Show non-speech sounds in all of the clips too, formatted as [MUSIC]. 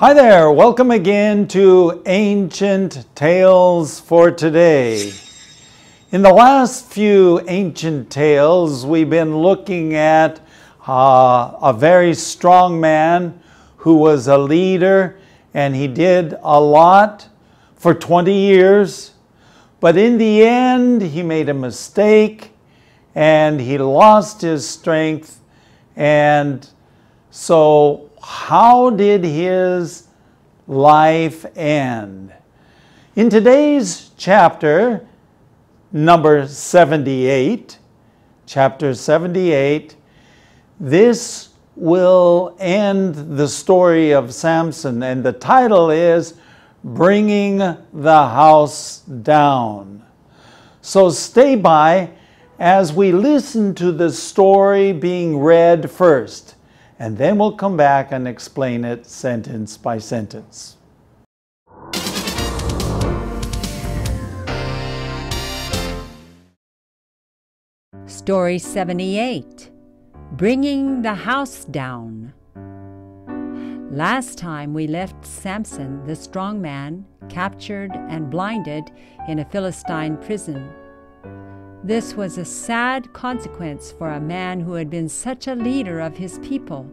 Hi there, welcome again to Ancient Tales for Today. In the last few ancient tales, we've been looking at uh, a very strong man who was a leader and he did a lot for 20 years. But in the end, he made a mistake and he lost his strength. And so how did his life end? In today's chapter, number 78, chapter 78, this will end the story of Samson, and the title is Bringing the House Down. So stay by as we listen to the story being read first and then we'll come back and explain it sentence by sentence. Story 78 Bringing the House Down. Last time we left Samson, the strong man, captured and blinded in a Philistine prison. This was a sad consequence for a man who had been such a leader of his people.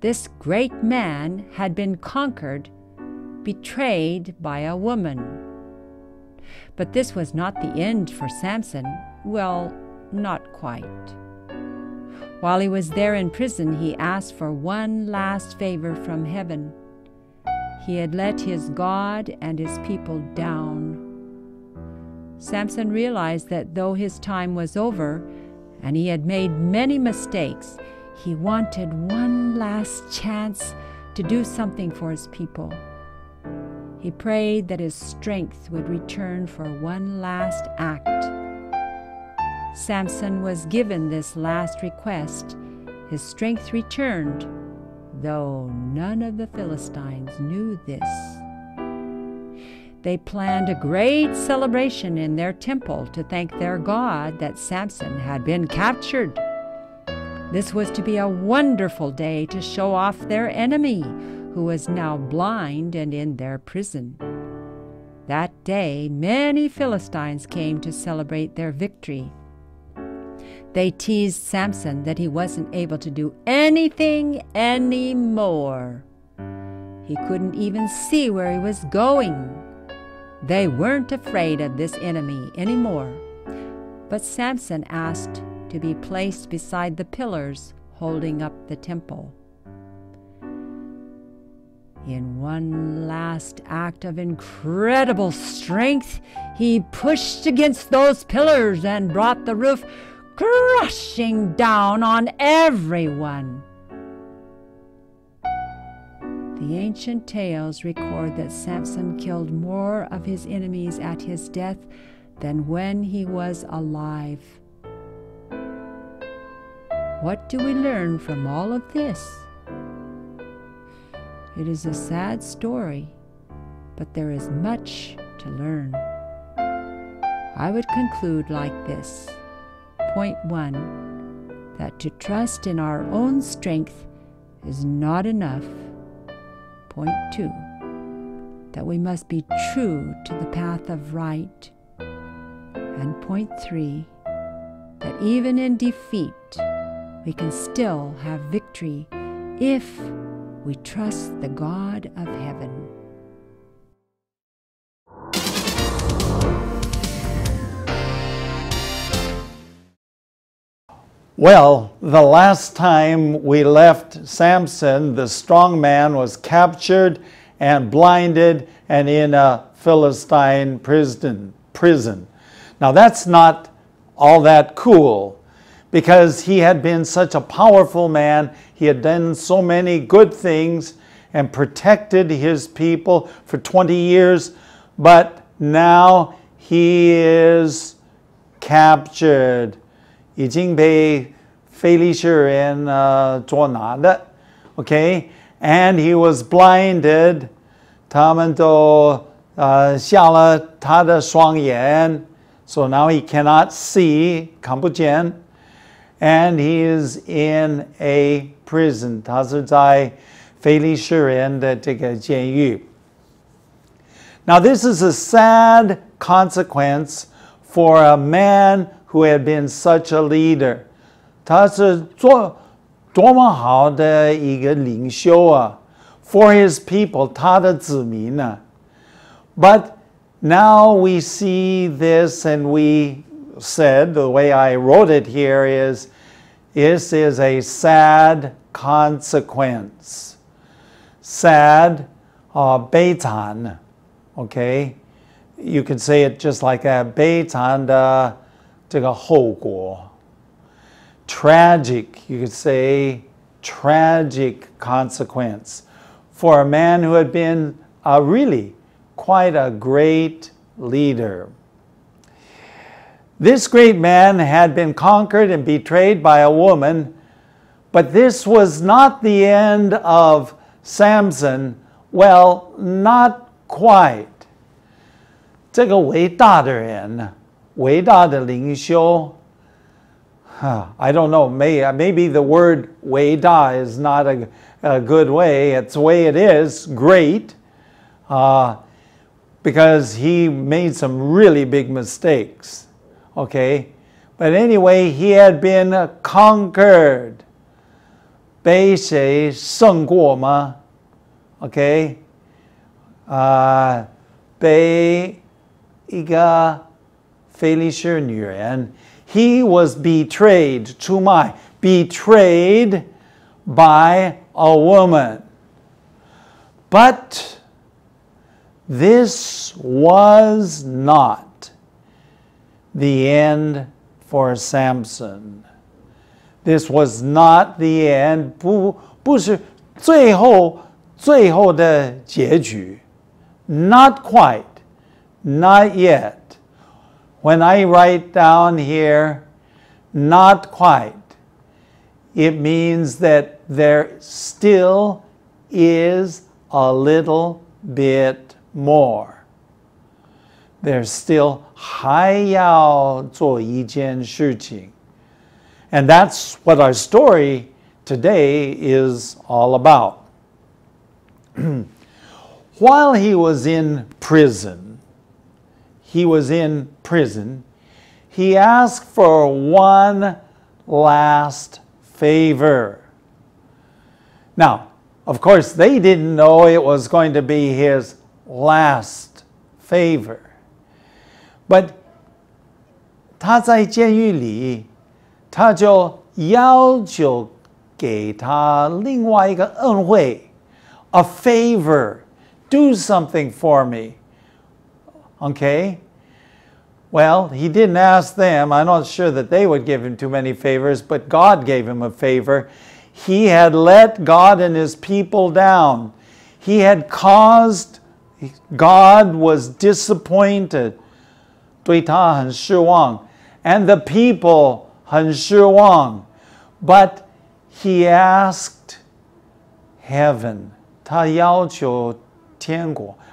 This great man had been conquered, betrayed by a woman. But this was not the end for Samson. Well, not quite. While he was there in prison, he asked for one last favor from heaven. He had let his God and his people down. Samson realized that though his time was over and he had made many mistakes, he wanted one last chance to do something for his people. He prayed that his strength would return for one last act. Samson was given this last request. His strength returned, though none of the Philistines knew this they planned a great celebration in their temple to thank their God that Samson had been captured. This was to be a wonderful day to show off their enemy, who was now blind and in their prison. That day, many Philistines came to celebrate their victory. They teased Samson that he wasn't able to do anything anymore. He couldn't even see where he was going. They weren't afraid of this enemy anymore. But Samson asked to be placed beside the pillars holding up the temple. In one last act of incredible strength, he pushed against those pillars and brought the roof crushing down on everyone. The ancient tales record that Samson killed more of his enemies at his death than when he was alive. What do we learn from all of this? It is a sad story, but there is much to learn. I would conclude like this. Point one that to trust in our own strength is not enough. Point two, that we must be true to the path of right. And point three, that even in defeat, we can still have victory if we trust the God of heaven. Well, the last time we left Samson, the strong man was captured and blinded and in a Philistine prison. prison. Now, that's not all that cool because he had been such a powerful man. He had done so many good things and protected his people for 20 years, but now he is captured 已经被 非利士人呃捉拿的，OK，and he was blinded，他们都呃瞎了他的双眼，so now he cannot see，看不见，and he is in a prison，他是在 非利士人的这个监狱。Now, this is a sad consequence for a man who had been such a leader. 他是做多么好的一个领袖啊！For his people，他的子民呢、啊。But now we see this, and we said the way I wrote it here is, this is a sad consequence. Sad, uh, 悲惨 Okay, you can say it just like that. 悲惨的这个后果。 Tragic, you could say tragic consequence for a man who had been a really quite a great leader. This great man had been conquered and betrayed by a woman, but this was not the end of Samson. Well, not quite. 这个伟大的人，伟大的领袖。 Huh, I don't know. May, maybe the word 伟大 is not a, a good way. It's the way it is. Great. Uh, because he made some really big mistakes. Okay? But anyway, he had been conquered. 被谁胜过吗？OK，啊，被一个非利士女人。 He was betrayed to my betrayed by a woman. But this was not the end for Samson. This was not the end. 不不是最后最后的结局。not quite, not yet. When I write down here, not quite, it means that there still is a little bit more. There's still 还要做一件事情. And that's what our story today is all about. [CLEARS THROAT] while he was in prison, he was in prison, he asked for one last favor. Now, of course, they didn't know it was going to be his last favor. But 他在监狱里，他就要求给他另外一个恩惠，a favor do something for me. Okay? Well, he didn't ask them. I'm not sure that they would give him too many favors, but God gave him a favor. He had let God and his people down. He had caused, God was disappointed. 对他很失望. And the people 很失望. But he asked heaven. 他要求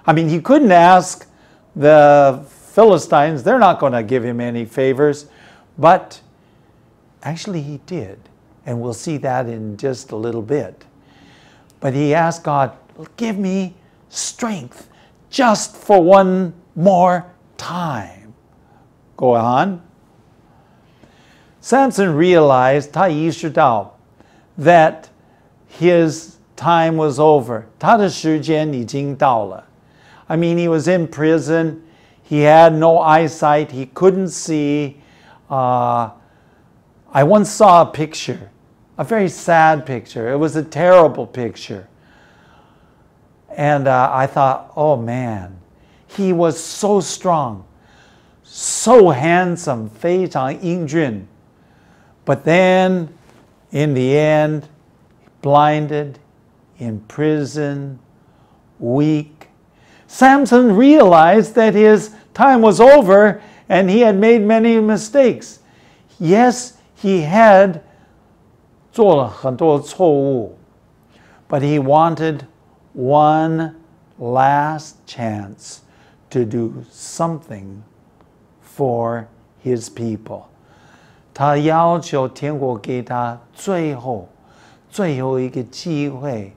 I mean, he couldn't ask the Philistines, they're not going to give him any favors. But actually, he did. And we'll see that in just a little bit. But he asked God, give me strength just for one more time. Go on. Samson realized, Tai Dao, that his time was over. I mean, he was in prison. He had no eyesight. He couldn't see. Uh, I once saw a picture, a very sad picture. It was a terrible picture. And uh, I thought, oh man, he was so strong, so handsome, 非常英俊. But then, in the end, blinded, in prison, weak. Samson realized that his time was over and he had made many mistakes. Yes, he had 做了很多错误, but he wanted one last chance to do something for his people. 他要求天国给他最后最后一个机会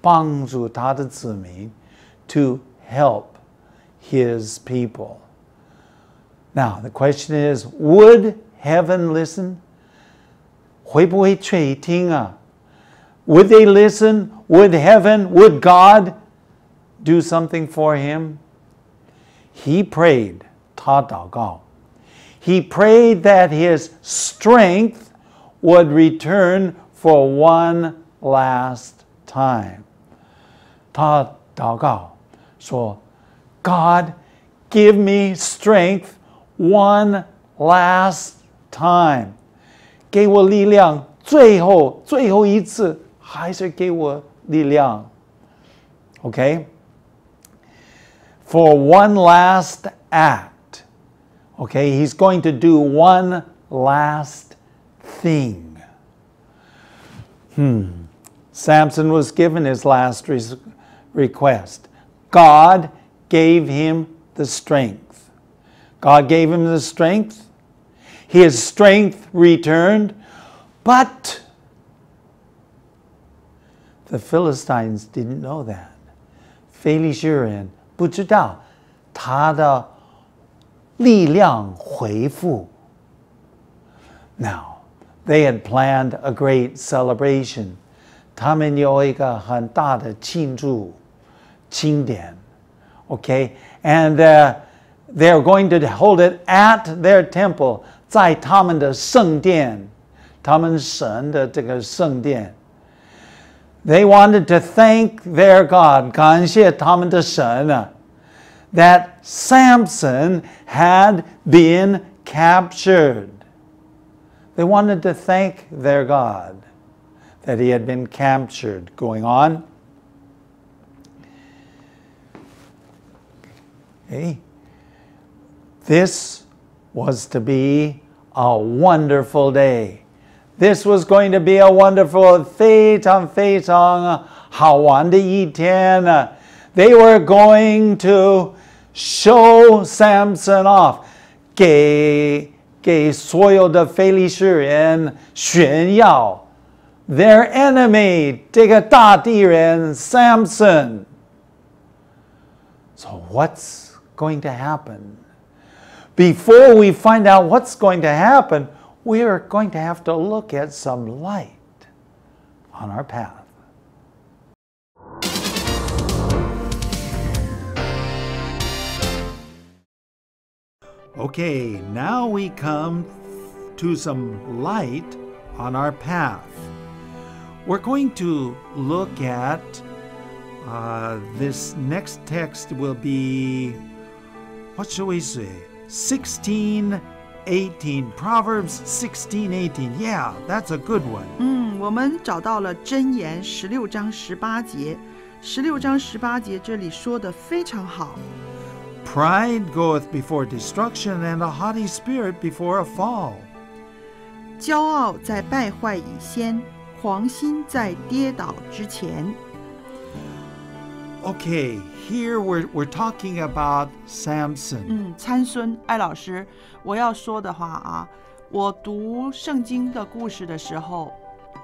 帮助他的子民 to help his people. Now, the question is would heaven listen? 会不会垂听啊? Would they listen? Would heaven, would God do something for him? He prayed, 他祷告. He prayed that his strength would return for one last time. 他祷告说, God, give me strength one last time. 给我力量，最后最后一次，还是给我力量。Okay? For one last act. Okay, he's going to do one last thing. Hmm. Samson was given his last res- request. God gave him the strength. God gave him the strength. His strength returned, but the Philistines didn't know that. 非利士人不知道他的力量恢复。Now, they had planned a great celebration. 他们有一个很大的庆祝庆典。 Okay, and uh, they're going to hold it at their temple. 在他们的圣殿，他们神的这个圣殿。They wanted to thank their God, 感谢他们的神啊，that Samson had been captured. They wanted to thank their God that he had been captured. Going on. Okay. This was to be a wonderful day. This was going to be a wonderful 非常非常好玩的一天。They were going to show Samson off，给给所有的非利士人炫耀 their enemy 这个大敌人 Samson。So what's going to happen? Before we find out what's going to happen, we are going to have to look at some light on our path. Okay, now we come to some light on our path. We're going to look at uh, this next text will be, what shall we say? 16 18 Proverbs 16 18 Yeah that's a good one 嗯，我们找到了箴言十六章十八节，十六章十八节这里说的非常好。 Pride goeth before destruction and a haughty spirit before a fall 骄傲在败坏以先，狂心在跌倒之前。 Okay here we're, we're talking about Samson 嗯，参孙艾老师，我要说的话啊，我读圣经的故事的时候，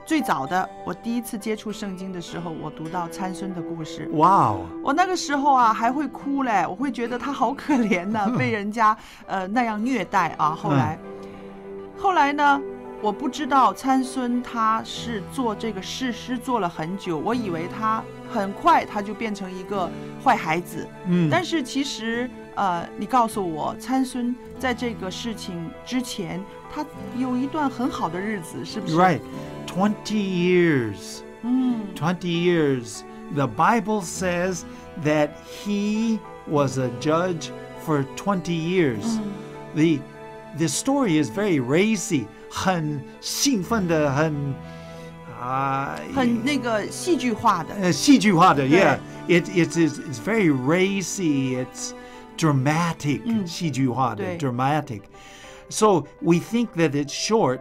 最早的我第一次接触圣经的时候，我读到参孙的故事。Wow 我那个时候啊，还会哭嘞，我会觉得他好可怜呐、[LAUGHS] 被人家呃那样虐待啊。后来，后来呢，我不知道参孙他是做这个事师做了很久，我以为他很快他就变成一个坏孩子，嗯但是其实呃，你告诉我，参孙在这个事情之前，他有一段很好的日子，是不是 Right 20 years 嗯 20 years the Bible says that he was a judge for 20 years 嗯 the the story is very racy 很兴奋的很 啊很那个戏剧化的。呃戏剧化的 yeah 对 it it is it's very racy it's dramatic 嗯戏剧化的对 dramatic so we think that it's short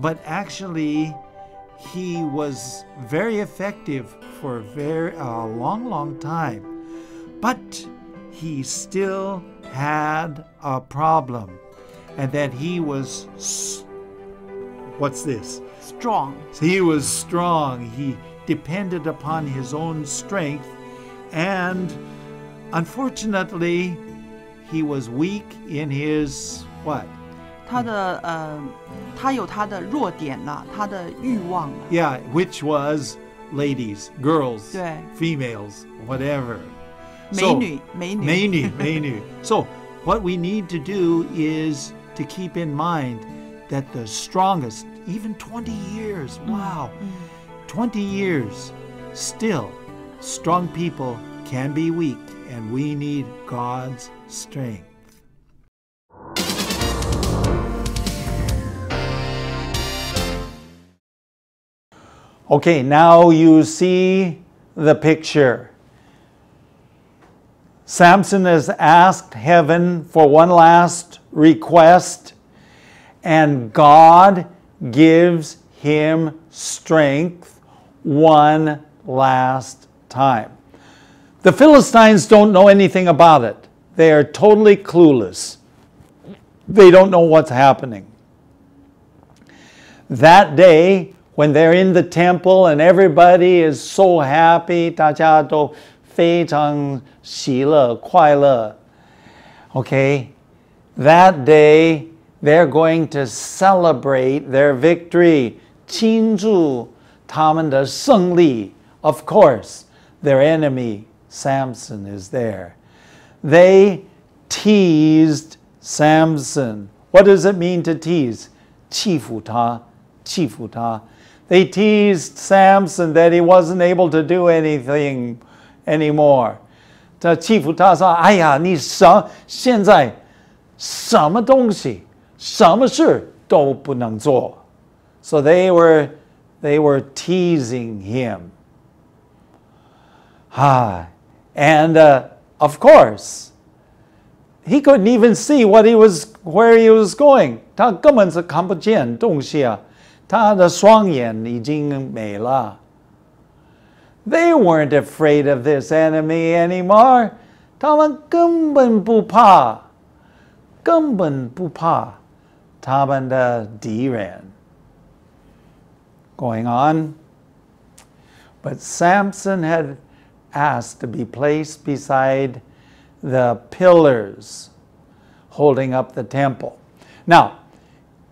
but actually he was very effective for a very a long long time but he still had a problem and that he was s- what's this strong， he was strong. He depended upon his own strength, and unfortunately, he was weak in his what? 他的呃，他有他的弱点了，他的欲望了。 Yeah, which was ladies, girls, 对 females, whatever. 美 So- 女，美女，美女,美女. So, [LAUGHS] what we need to do is to keep in mind that the strongest, even 20 years, mm, wow, mm. 20 years, still, strong people can be weak, and we need God's strength. Okay, now you see the picture. Samson has asked heaven for one last request, and God gives him strength one last time. The Philistines don't know anything about it, they are totally clueless. They don't know what's happening. That day, when they're in the temple and everybody is so happy, 大家都非常喜乐,快乐. Okay, that day they're going to celebrate their victory, 庆祝他们的胜利. Of course, their enemy Samson is there. They teased Samson. What does it mean to tease? 欺负他,欺负他. They teased Samson that he wasn't able to do anything anymore. 这欺负他说：“哎呀，你什现在什么东西、 什么事都不能做。” So they were they were teasing him. Ah, and uh, of course, he couldn't even see what he was where he was going. 他根本是看不见东西啊，他的双眼已经没了。They weren't afraid of this enemy anymore. 他们根本不怕，根本不怕 他们的敌人。Going on, but Samson had asked to be placed beside the pillars holding up the temple. Now,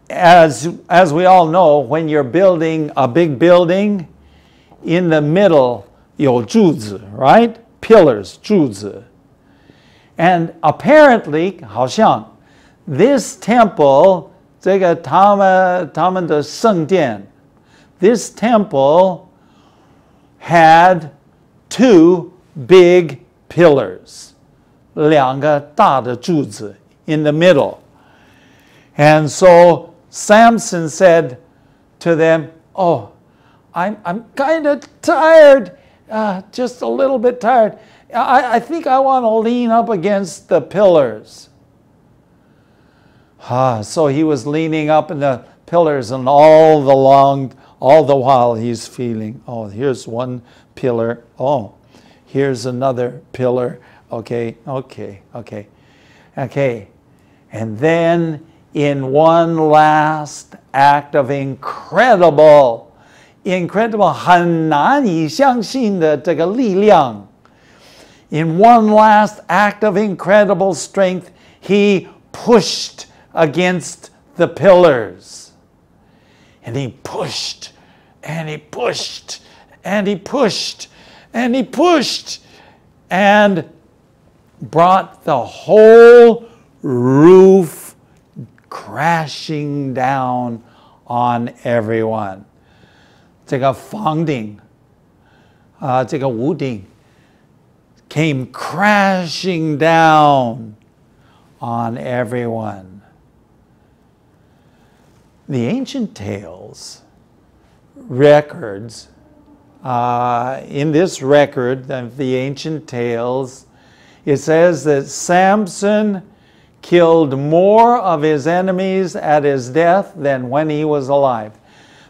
as, as we all know, when you're building a big building, in the middle 有柱子, right? Pillars, 柱子. And apparently, 好像 this temple, 这个他们他们的圣殿, this temple had two big pillars, 两个大的柱子 in the middle. And so Samson said to them, Oh, I'm, I'm kind of tired, uh, just a little bit tired. I, I think I want to lean up against the pillars. Ah, so he was leaning up in the pillars, and all the long, all the while he's feeling, oh, here's one pillar. Oh, here's another pillar. Okay, okay, okay, okay. And then, in one last act of incredible incredible 很难以相信的这个力量. In one last act of incredible strength, he pushed against the pillars. And he pushed, and he pushed, and he pushed, and he pushed, and brought the whole roof crashing down on everyone. 这个房顶，啊，这个屋顶 came crashing down on everyone. The ancient tales, records, uh, in this record of the ancient tales, it says that Samson killed more of his enemies at his death than when he was alive.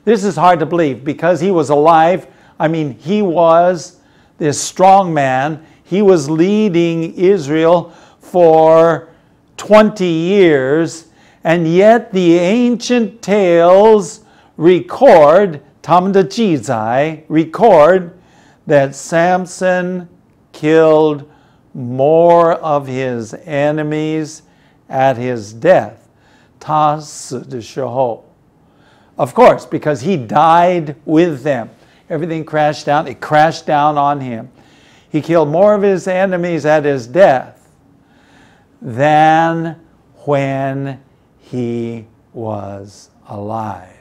This is hard to believe because he was alive. I mean, he was this strong man. He was leading Israel for 20 years, and yet the ancient tales record, Tamda Jizai record that Samson killed more of his enemies at his death. Ta de Of course, because he died with them. Everything crashed down. It crashed down on him. He killed more of his enemies at his death than when he was alive.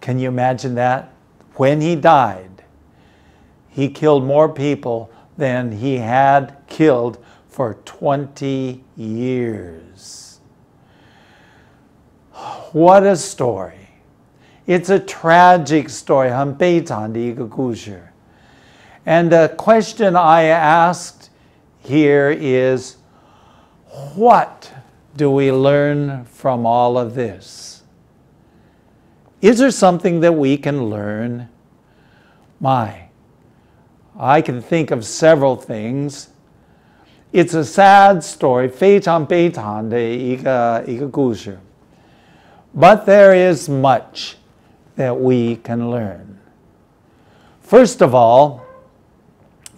Can you imagine that? When he died, he killed more people than he had killed for 20 years. What a story. It's a tragic story, 很悲惨的一个故事. And the question I asked here is what do we learn from all of this? Is there something that we can learn? My, I can think of several things. It's a sad story, 非常悲惨的一个一个故事. But there is much that we can learn. First of all,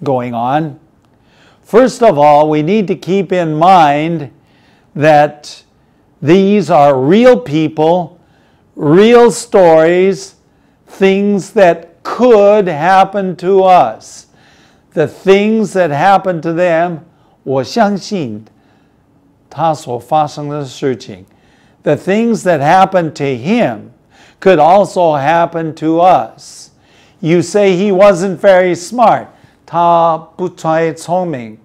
going on, first of all, we need to keep in mind that these are real people, real stories, things that could happen to us. The things that happened to them, 我相信他所发生的事情。the things that happened to him could also happen to us. You say he wasn't very smart. 他不太聪明。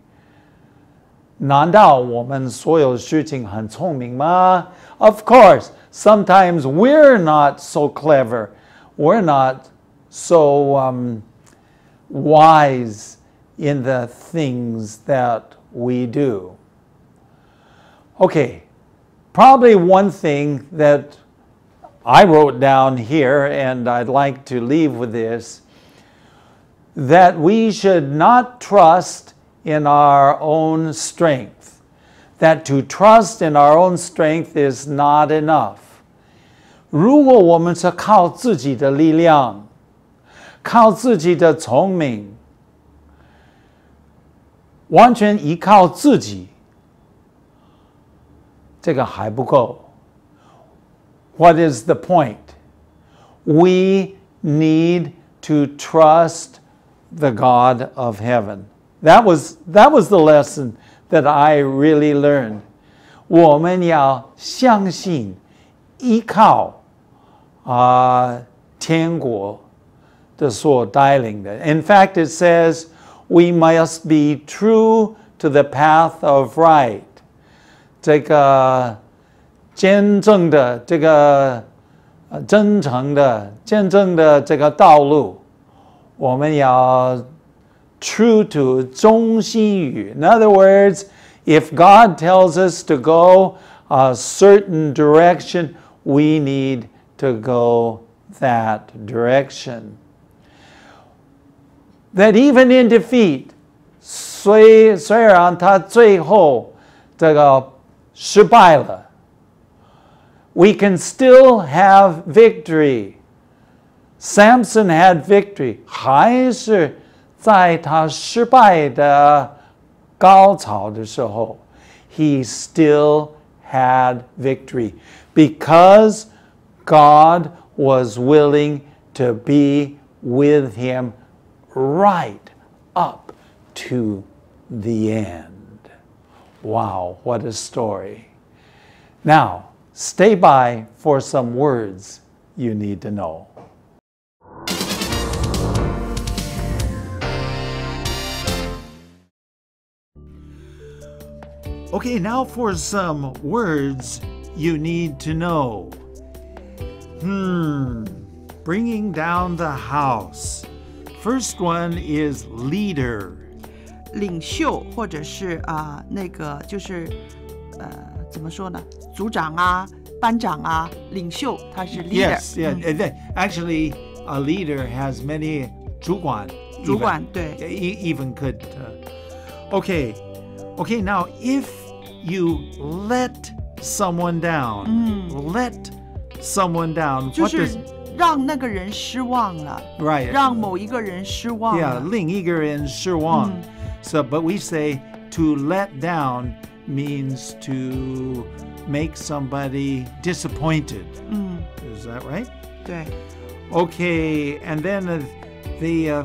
难道我们所有事情很聪明吗? Of course, sometimes we're not so clever. We're not so um, wise in the things that we do. Okay, probably one thing that I wrote down here, and I'd like to leave with this that we should not trust in our own strength. That to trust in our own strength is not enough. 如果我们是靠自己的力量，靠自己的聪明，完全依靠自己，这个还不够。What is the point? We need to trust the God of heaven. That was, that was the lesson that I really learned. 我们要相信、依靠啊、uh, 天国的所带领的。In fact, it says we must be true to the path of right. 这个真正的这个呃真诚的真正的这个道路，我们要 true to 中心语。In other words, if God tells us to go a certain direction, we need to go that direction. That even in defeat, 虽虽然他最后这个失败了，we can still have victory. Samson had victory，还是 在他失败的高潮的时候，he still had victory because God was willing to be with him right up to the end. Wow, what a story. Now, stay by for some words you need to know. Okay, now for some words you need to know. Hmm, bringing down the house. First one is leader. 领袖或者是啊、呃、那个就是呃怎么说呢？组长啊、班长啊、领袖，他是 leader。 Yes, yeah. and then Actually, a leader has many 主管。主管对 e- even could. Uh, okay, okay. Now, if you let someone down, let someone down, 就 what 是 does 让那个人失望了， Right. 让某一个人失望 Yeah, 了。 ling iger in Shirwang. So, but we say to let down means to make somebody disappointed. 嗯， Is that right? 对， Okay, and then uh, the uh,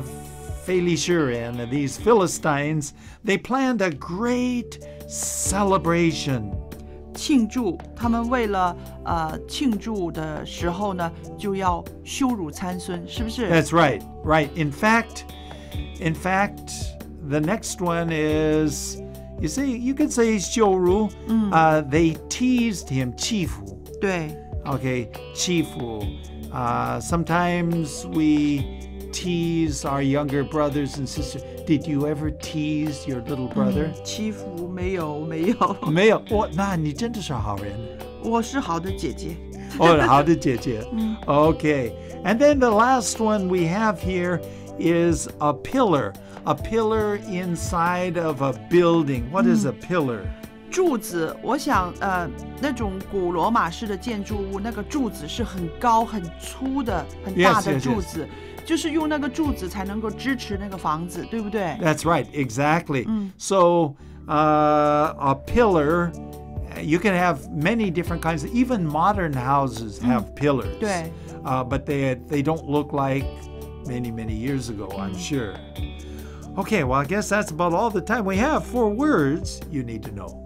Phelishurin, these Philistines, they planned a great celebration. 庆祝他们为了呃庆祝的时候呢，就要羞辱参孙，是不是？ That's right, right. In fact, in fact, the next one is, you see, you could say Shioru. Uh, they teased him, Chifu. 对， Okay, Chifu. Uh, sometimes we tease our younger brothers and sisters. Did you ever tease your little brother? 欺负没有没有，没有，我那你真的是好人。我是好的姐姐。 Oh, 好的姐姐。Okay, and then the last one we have here is a pillar. A pillar inside of a building. What is a pillar? 柱子，我想，呃，那种古罗马式的建筑物，那个柱子是很高、很粗的、很大 Yes, 的 yes, 柱 yes. 子就是用那个柱子才能够支持那个房子，对不对？ That's right, exactly. So, uh, a pillar, you can have many different kinds. Even modern houses have pillars. 对 Uh, but they they don't look like many many years ago. I'm sure. Okay, well, I guess that's about all the time we have for words you need to know.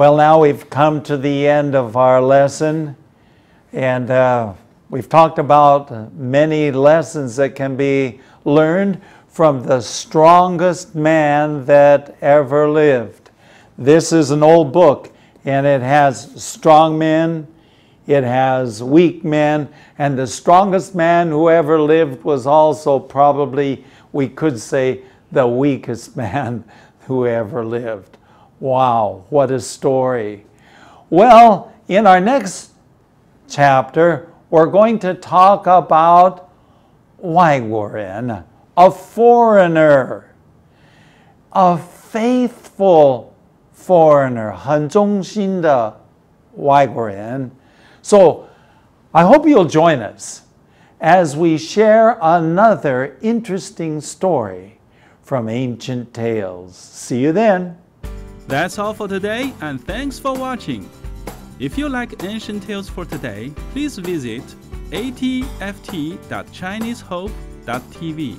Well, now we've come to the end of our lesson, and uh, we've talked about many lessons that can be learned from the strongest man that ever lived. This is an old book, and it has strong men, it has weak men, and the strongest man who ever lived was also probably, we could say, the weakest [LAUGHS] man who ever lived. Wow, what a story. Well, in our next chapter, we're going to talk about 外国人, a foreigner, a faithful foreigner, 很忠心的外国人. So, I hope you'll join us as we share another interesting story from ancient tales. See you then. That's all for today, and thanks for watching. If you like Ancient Tales for Today, please visit atft.chinesehope.tv.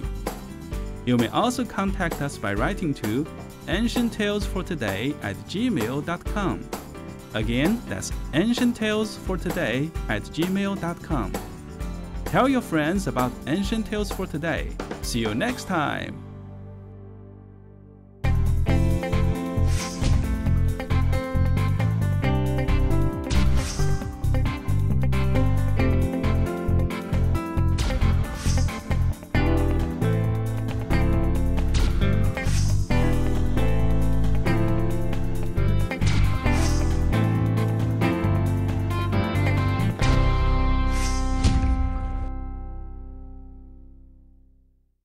You may also contact us by writing to ancienttalesfortoday at gmail.com. Again, that's ancienttalesfortoday at gmail.com. Tell your friends about Ancient Tales for Today. See you next time.